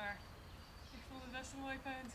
maar ik vond het best een mooi punt.